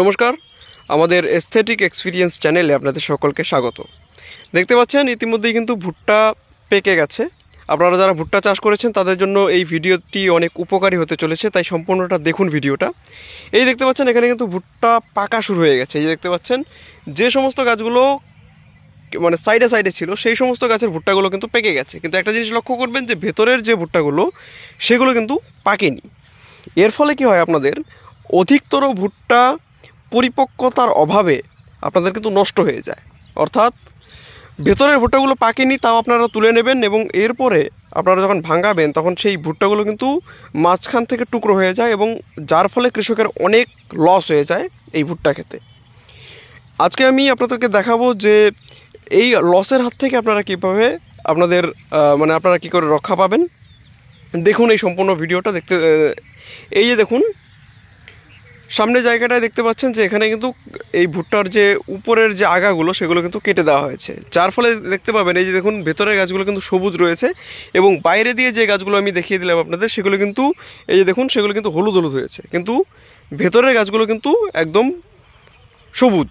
নমস্কার। আমাদের aesthetic experience চ্যানেলে আপনাদের সকলকে স্বাগত। দেখতে পাচ্ছেন, ইতিমধ্যেই কিন্তু ভুট্টা পেকে গেছে। আপনারা যারা ভুট্টা চাষ করেছেন, তাদের জন্য এই ভিডিওটি অনেক উপকারী হতে চলেছে, তাই সম্পূর্ণটা দেখুন ভিডিওটা। এই দেখতে পাচ্ছেন, এখানে কিন্তু ভুট্টা পাকা শুরু হয়ে গেছে। এই দেখতে পাচ্ছেন, যে সমস্ত গাছগুলো মানে সাইডে সাইডে ছিল, সেই সমস্ত গাছের ভুট্টাগুলো কিন্তু পেকে গেছে। কিন্তু একটা জিনিস লক্ষ্য করবেন যে, ভেতরের যে ভুট্টাগুলো, সেগুলো কিন্তু পাকেনি। এর ফলে কি হয় আপনাদের? অধিকতর ভুট্টা পরিপক্কতার অভাবে আপনাদের কিন্তু নষ্ট হয়ে যায়। অর্থাৎ ভেতরের ভুট্টাগুলো পাকেনি, তাও আপনারা তুলে নেবেন এবং এরপরে আপনারা যখন ভাঙাবেন, তখন সেই ভুট্টাগুলো কিন্তু মাঝখান থেকে টুকরো হয়ে যায় এবং যার ফলে কৃষকের অনেক লস হয়ে যায় এই ভুট্টা খেতে। আজকে আমি আপনাদেরকে দেখাবো যে এই লসের হাত থেকে আপনারা কীভাবে আপনাদের মানে আপনারা কী করে রক্ষা পাবেন। দেখুন এই সম্পূর্ণ ভিডিওটা, দেখতে এই যে দেখুন সামনে জায়গাটায় দেখতে পাচ্ছেন যে এখানে কিন্তু এই ভুট্টার যে উপরের যে আগাগুলো, সেগুলো কিন্তু কেটে দেওয়া হয়েছে। যার ফলে দেখতে পাবেন, এই যে দেখুন, ভেতরের গাছগুলো কিন্তু সবুজ রয়েছে এবং বাইরে দিয়ে যে গাছগুলো আমি দেখিয়ে দিলাম আপনাদের, সেগুলো কিন্তু, এই যে দেখুন, সেগুলো কিন্তু হলুদ হলুদ হয়েছে। কিন্তু ভেতরের গাছগুলো কিন্তু একদম সবুজ।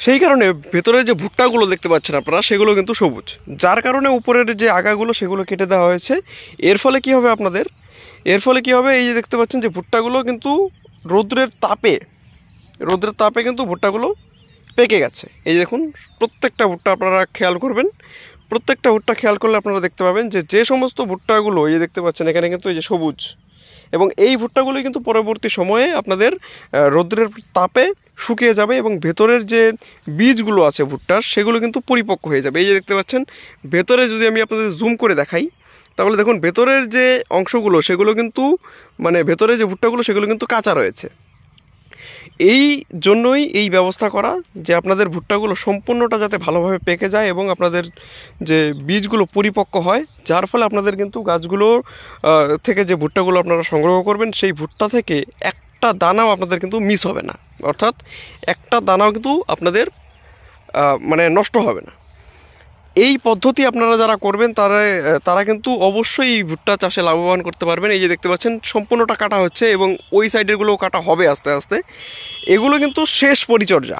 সেই কারণে ভেতরের যে ভুট্টাগুলো দেখতে পাচ্ছেন আপনারা, সেগুলো কিন্তু সবুজ। যার কারণে উপরের যে আগাগুলো, সেগুলো কেটে দেওয়া হয়েছে। এর ফলে কি হবে আপনাদের? এর ফলে কি হবে? এই যে দেখতে পাচ্ছেন যে ভুট্টাগুলো কিন্তু রৌদ্রের তাপে রৌদ্রের তাপে কিন্তু ভুট্টাগুলো পেকে গেছে। এই দেখুন, প্রত্যেকটা ভুট্টা আপনারা খেয়াল করবেন। প্রত্যেকটা ভুট্টা খেয়াল করলে আপনারা দেখতে পাবেন যে যে সমস্ত ভুট্টাগুলো, এই যে দেখতে পাচ্ছেন, এখানে কিন্তু এই যে সবুজ। এবং এই ভুট্টাগুলো কিন্তু পরবর্তী সময়ে আপনাদের রৌদ্রের তাপে শুকিয়ে যাবে এবং ভেতরের যে বীজগুলো আছে ভুট্টার, সেগুলো কিন্তু পরিপক্ক হয়ে যাবে। এই যে দেখতে পাচ্ছেন, ভেতরে যদি আমি আপনাদের জুম করে দেখাই তাহলে দেখুন, ভেতরের যে অংশগুলো, সেগুলো কিন্তু মানে ভেতরে যে ভুট্টাগুলো, সেগুলো কিন্তু কাঁচা রয়েছে। এই জন্যই এই ব্যবস্থা করা যে আপনাদের ভুট্টাগুলো সম্পূর্ণটা যাতে ভালোভাবে পেকে যায় এবং আপনাদের যে বীজগুলো পরিপক্ক হয়, যার ফলে আপনাদের কিন্তু গাছগুলো থেকে যে ভুট্টাগুলো আপনারা সংগ্রহ করবেন, সেই ভুট্টা থেকে একটা দানাও আপনাদের কিন্তু মিস হবে না। অর্থাৎ একটা দানাও কিন্তু আপনাদের মানে নষ্ট হবে না। এই পদ্ধতি আপনারা যারা করবেন, তারা তারা কিন্তু অবশ্যই এই ভুট্টা চাষে লাভবান করতে পারবেন। এই যে দেখতে পাচ্ছেন, সম্পূর্ণটা কাটা হচ্ছে এবং ওই সাইডেরগুলোও কাটা হবে আস্তে আস্তে। এগুলো কিন্তু শেষ পরিচর্যা।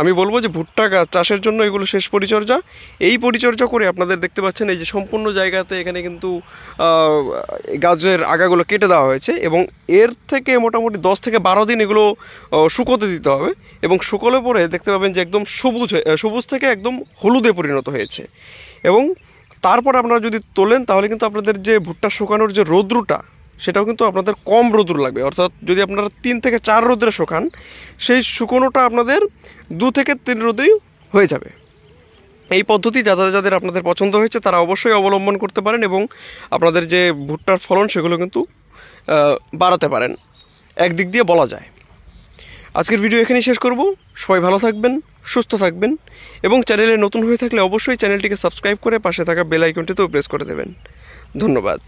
আমি বলব যে ভুট্টা গাছ চাষের জন্য এগুলো শেষ পরিচর্যা। এই পরিচর্যা করে আপনাদের দেখতে পাচ্ছেন, এই যে সম্পূর্ণ জায়গাতে এখানে কিন্তু গাছের আগাগুলো কেটে দেওয়া হয়েছে এবং এর থেকে মোটামুটি দশ থেকে বারো দিন এগুলো শুকোতে দিতে হবে এবং শুকোলে পরে দেখতে পাবেন যে একদম সবুজ সবুজ থেকে একদম হলুদে পরিণত হয়েছে। এবং তারপর আপনারা যদি তোলেন তাহলে কিন্তু আপনাদের যে ভুট্টা শুকানোর যে রৌদ্রটা সেটাও কিন্তু আপনাদের কম রৌদ্র লাগবে। অর্থাৎ যদি আপনারা তিন থেকে চার রোদ্রে শুকান, সেই শুকোনোটা আপনাদের দু থেকে তিন রোদেই হয়ে যাবে। এই পদ্ধতি যাদের যাদের আপনাদের পছন্দ হয়েছে, তারা অবশ্যই অবলম্বন করতে পারেন এবং আপনাদের যে ভুট্টার ফলন, সেগুলো কিন্তু বাড়াতে পারেন। একদিক দিয়ে বলা যায়। আজকের ভিডিও এখানেই শেষ করব। সবাই ভালো থাকবেন, সুস্থ থাকবেন এবং চ্যানেলে নতুন হয়ে থাকলে অবশ্যই চ্যানেলটিকে সাবস্ক্রাইব করে পাশে থাকা বেল আইকনটিতেও প্রেস করে দেবেন। ধন্যবাদ।